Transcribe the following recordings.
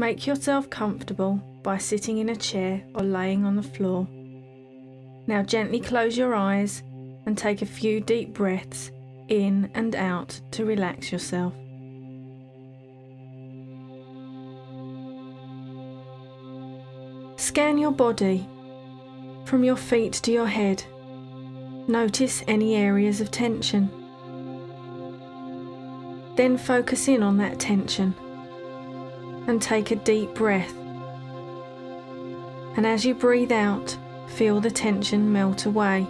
Make yourself comfortable by sitting in a chair or laying on the floor. Now gently close your eyes and take a few deep breaths in and out to relax yourself. Scan your body from your feet to your head. Notice any areas of tension. Then focus in on that tension and take a deep breath. And as you breathe out, feel the tension melt away.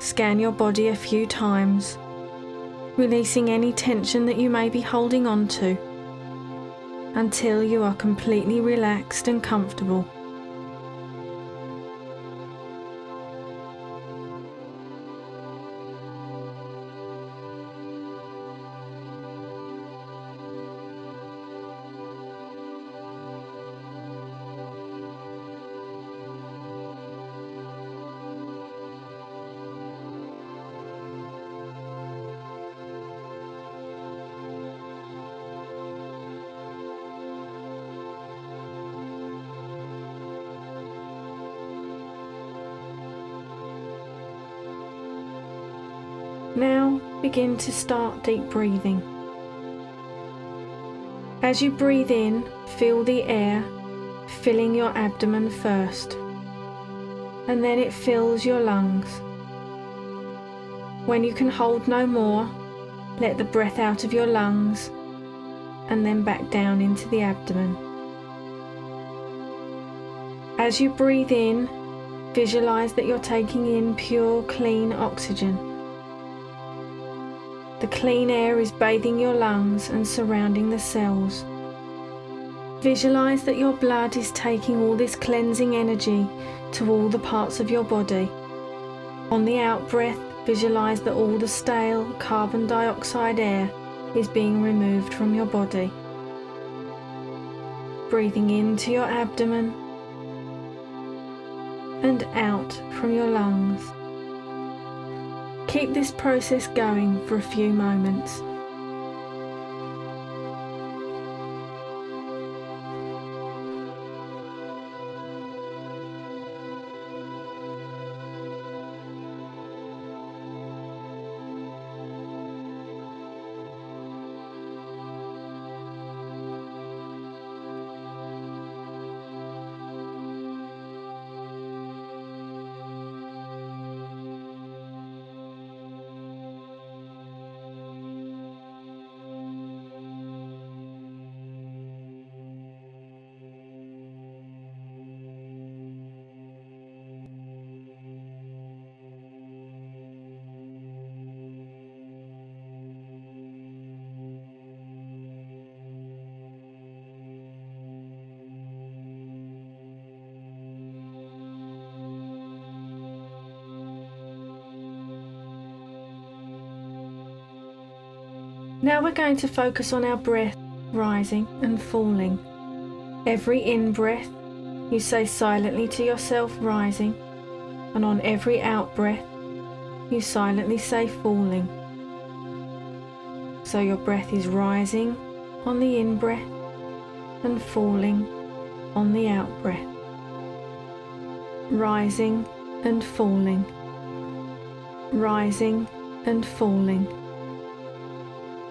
Scan your body a few times, releasing any tension that you may be holding on to until you are completely relaxed and comfortable. Now begin to start deep breathing. As you breathe in, feel the air filling your abdomen first, and then it fills your lungs. When you can hold no more, let the breath out of your lungs and then back down into the abdomen. As you breathe in, visualize that you're taking in pure, clean oxygen. The clean air is bathing your lungs and surrounding the cells. Visualize that your blood is taking all this cleansing energy to all the parts of your body. On the out breath, visualize that all the stale carbon dioxide air is being removed from your body. Breathing into your abdomen and out from your lungs. Keep this process going for a few moments. Now we're going to focus on our breath rising and falling. Every in breath, you say silently to yourself rising, and on every out breath, you silently say falling. So your breath is rising on the in breath and falling on the out breath. Rising and falling. Rising and falling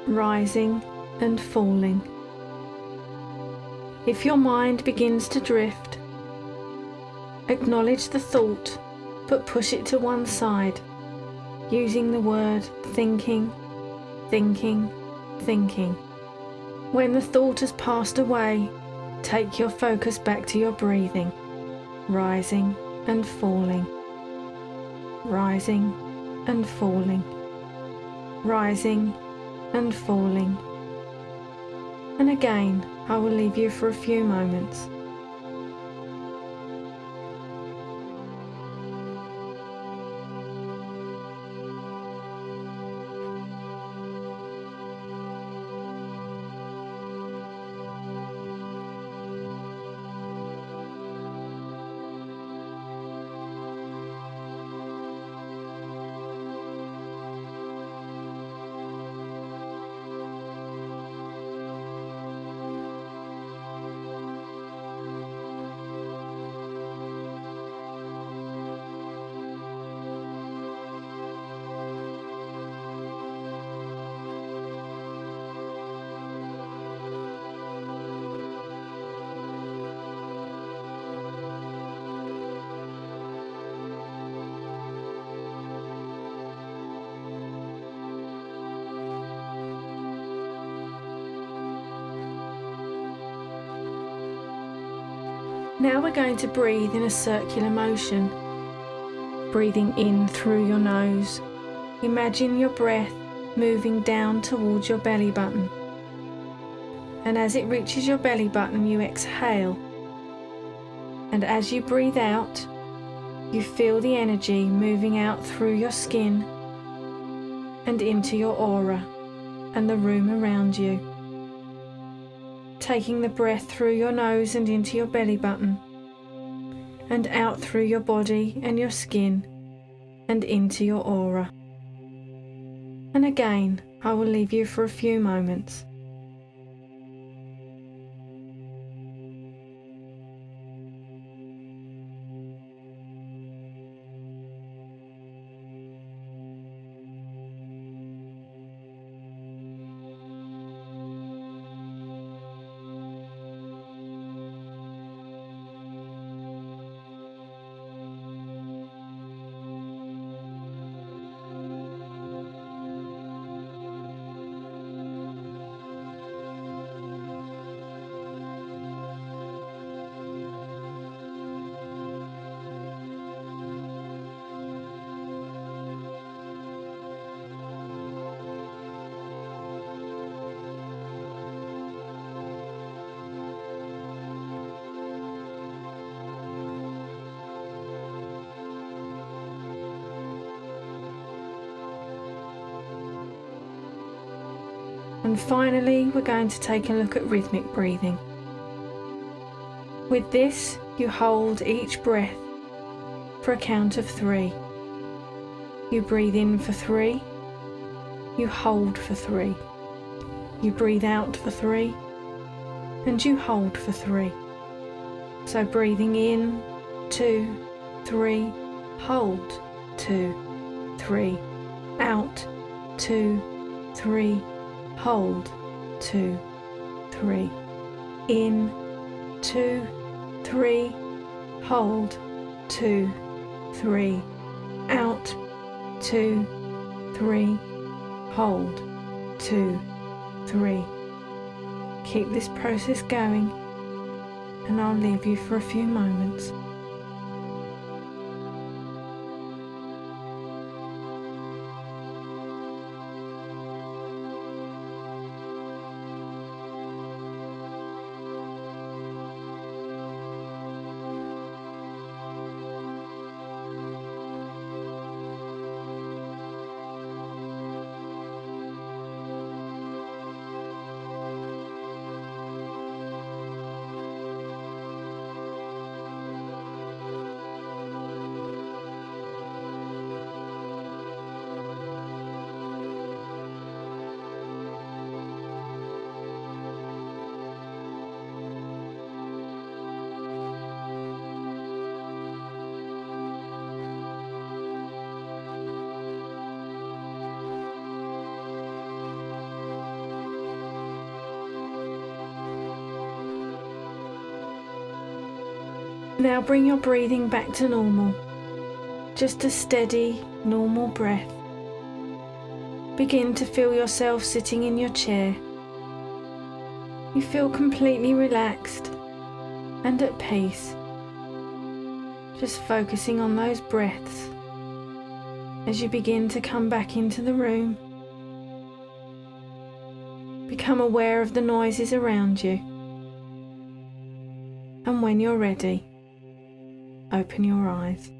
rising and falling. If your mind begins to drift, acknowledge the thought but push it to one side using the word thinking, thinking, thinking. When the thought has passed away, take your focus back to your breathing, rising and falling, rising and falling, rising and falling. And again, I will leave you for a few moments. Now we're going to breathe in a circular motion. Breathing in through your nose. Imagine your breath moving down towards your belly button. And as it reaches your belly button, you exhale. And as you breathe out, you feel the energy moving out through your skin and into your aura and the room around you taking the breath through your nose and into your belly button, and out through your body and your skin, and into your aura. And again, I will leave you for a few moments. And finally, we're going to take a look at rhythmic breathing. With this, you hold each breath for a count of three. You breathe in for three, you hold for three, you breathe out for three, and you hold for three. So breathing in, two, three, hold, two, three, out, two, three, hold, two, three, in, two, three, hold, two, three, out, two, three, hold, two, three. Keep this process going and I'll leave you for a few moments. Now bring your breathing back to normal. Just a steady, normal breath. Begin to feel yourself sitting in your chair. You feel completely relaxed and at peace. Just focusing on those breaths as you begin to come back into the room. Become aware of the noises around you. And when you're ready, open your eyes.